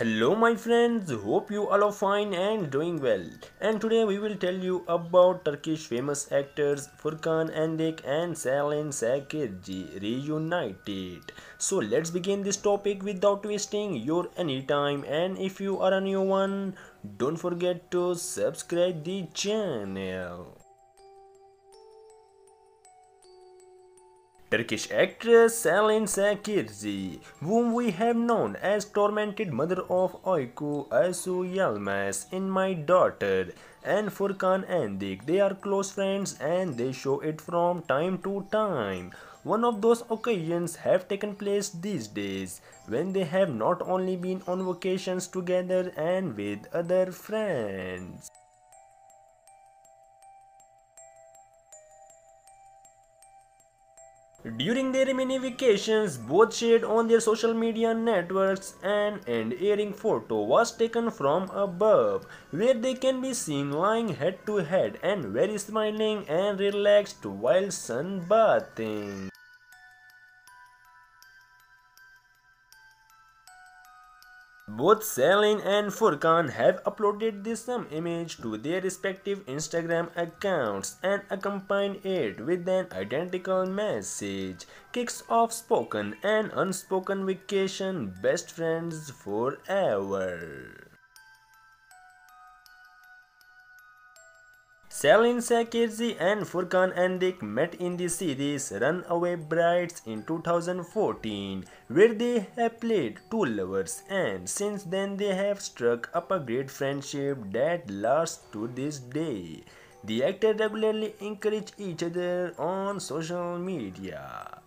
Hello my friends, hope you all are fine and doing well. And today we will tell you about Turkish famous actors Furkan Andıç and Selin Şekerci reunited. So let's begin this topic without wasting your any time and if you are a new one, don't forget to subscribe the channel. Turkish actress Selin Şekerci, whom we have known as tormented mother of Öykü Asu Yilmaz in My Daughter, and Furkan Andıç. They are close friends and they show it from time to time. One of those occasions have taken place these days when they have not only been on vacations together and with other friends. During their mini vacations, both shared on their social media networks and an airing photo was taken from above, where they can be seen lying head to head and very smiling and relaxed while sunbathing. Both Selin and Furkan have uploaded this same image to their respective Instagram accounts and accompanied it with an identical message. Kicks off spoken and unspoken vacation best friends forever. Selin Şekerci and Furkan Andıç met in the series Runaway Brides in 2014, where they have played two lovers, and since then they have struck up a great friendship that lasts to this day. The actors regularly encourage each other on social media.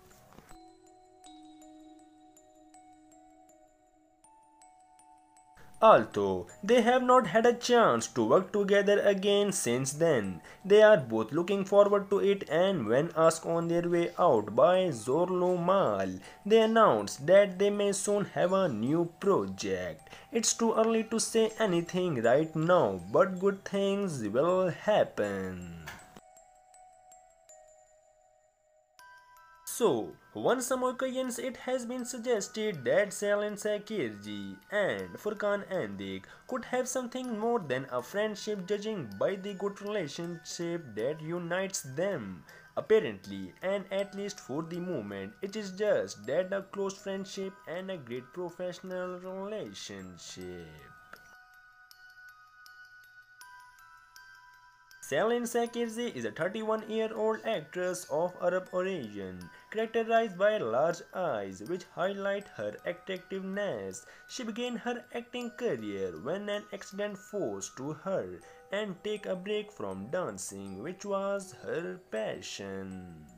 Although they have not had a chance to work together again since then, they are both looking forward to it and when asked on their way out by Zorlu Mal, they announced that they may soon have a new project. It's too early to say anything right now, but good things will happen. So, on some occasions it has been suggested that Selin Şekerci and Furkan Andıç could have something more than a friendship judging by the good relationship that unites them. Apparently, and at least for the moment, it is just that a close friendship and a great professional relationship. Selin Şekerci is a 31-year-old actress of Arab origin, characterized by large eyes which highlight her attractiveness. She began her acting career when an accident forced to her and take a break from dancing, which was her passion.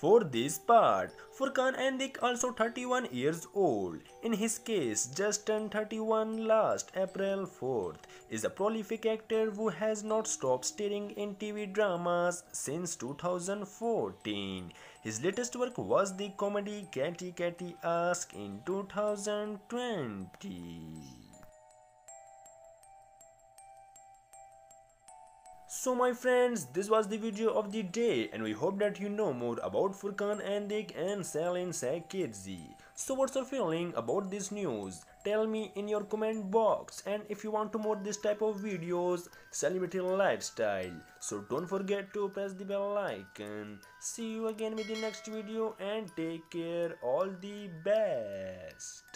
For this part, Furkan Andıç also 31 years old, in his case just turned 31 last April 4th, is a prolific actor who has not stopped starring in TV dramas since 2014. His latest work was the comedy Catty Catty Ask in 2020. So my friends, this was the video of the day and we hope that you know more about Furkan Andıç and Selin Şekerci. So what's your feeling about this news? Tell me in your comment box and if you want to more this type of videos, celebrity lifestyle. So don't forget to press the bell icon. See you again with the next video and take care all the best.